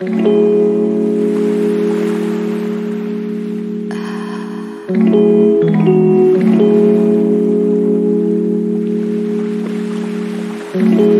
you.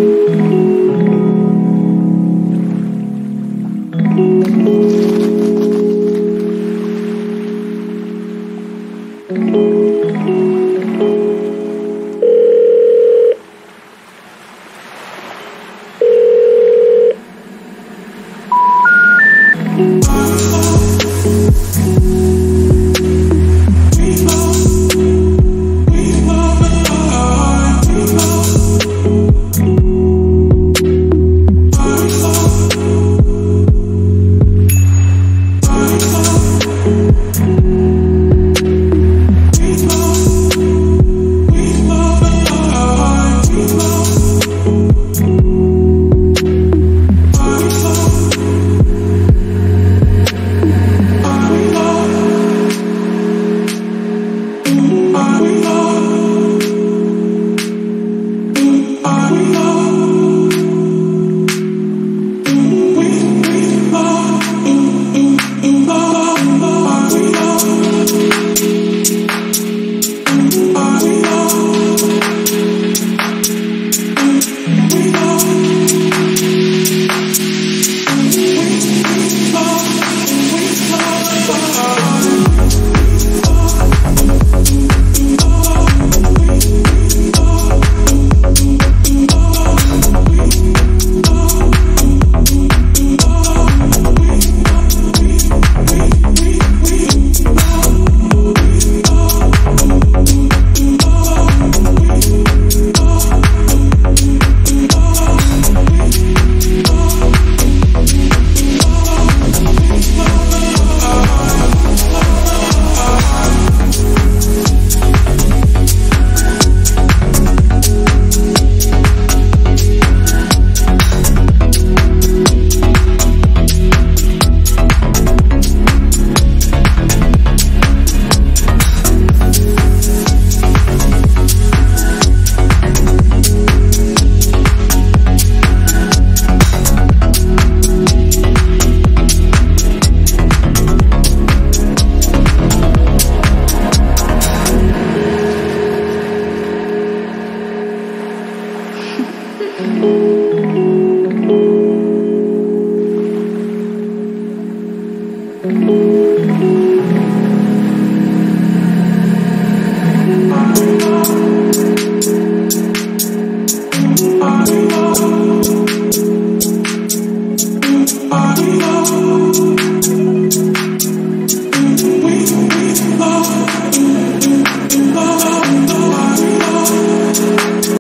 thank you